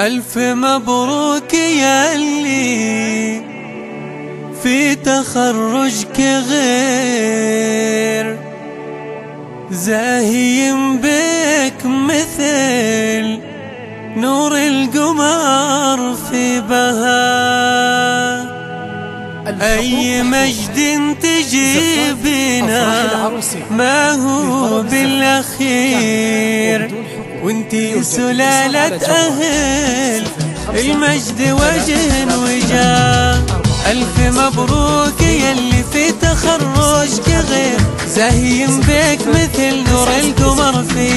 ألف مبروك يا اللي في تخرجك غير زاهي بك أي مجد تجيبنا ما هو بالأخير؟ وانتي سلالة أهل المجد وجه وجاه ألف مبروك يلي في تخرجك غير زاهيم بك مثل نور القمر في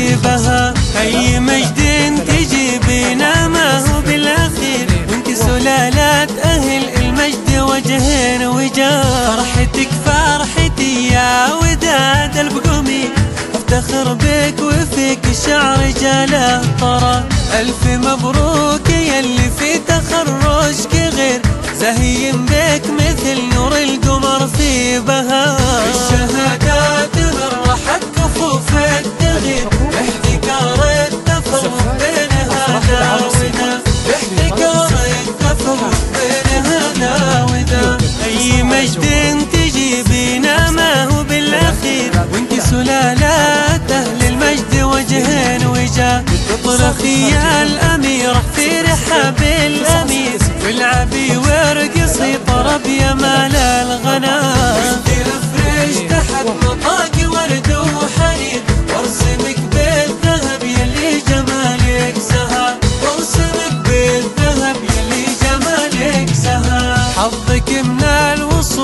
فرحتك فرحتي يا وداد البقومي افتخر بك وفيك شعر جاله طرى ألف مبروك يلي في تخرجك غير. زهيم بك مثل نور القمر في بهاء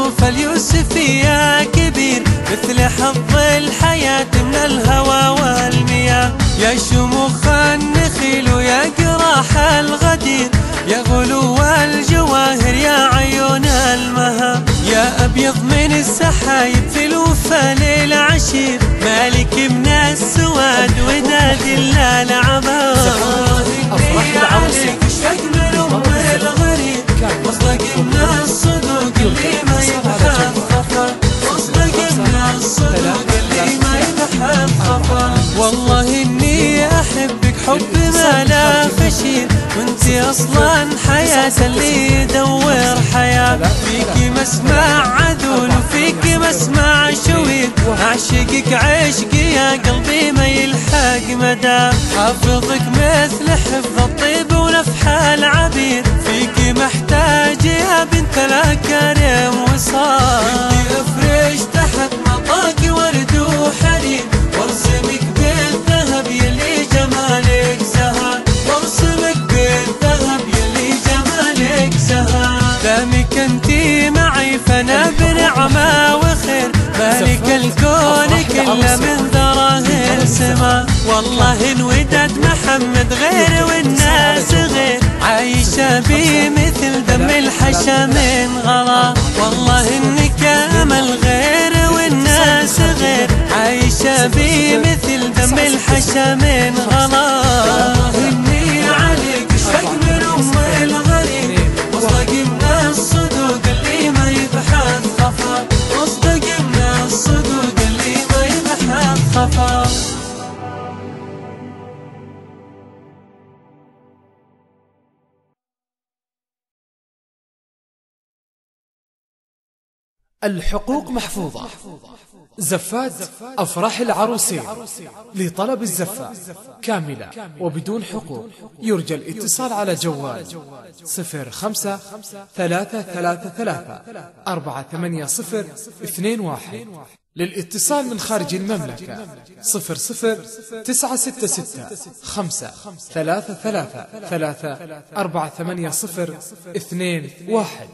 الوصوف اليوسفي يا كبير مثل حظ الحياة من الهوى والمياه. يا شموخ النخيل ويا قراح الغدير يا غلو الجواهر يا عيون المها يا أبيض من السحايب في الوفا ليل عشير مالك من السواد وداد اللال أصلا حياة اللي يدور حياة. فيكي مسمع عذول وفيكي مسمع شوير اعشقك عشق يا قلبي ما يلحق مدى. حافظك مثل حفظ الطيب ونفح العبير فيكي محتاج يا بنت الاكارم كله من ذراهر سما والله انودد محمد غير والناس غير. عايشة بي مثل دم الحشا من غلا. والله انك أمل غير والناس غير. عايشة بي مثل دم الحشا من غلا. الحقوق محفوظة. زفات أفراح العروسين لطلب الزفة كاملة وبدون حقوق. يرجى الاتصال على جوال صفر خمسة ثلاثة ثلاثة ثلاثة أربعة ثمانية صفر اثنين واحد. للاتصال من خارج المملكة صفر صفر تسعة ستة ستة خمسة ثلاثة ثلاثة ثلاثة أربعة ثمانية صفر اثنين واحد.